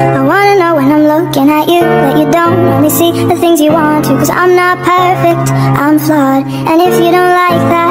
I wanna know when I'm looking at you But you don't only see the things you want to Cause I'm not perfect, I'm flawed. And if you don't like that,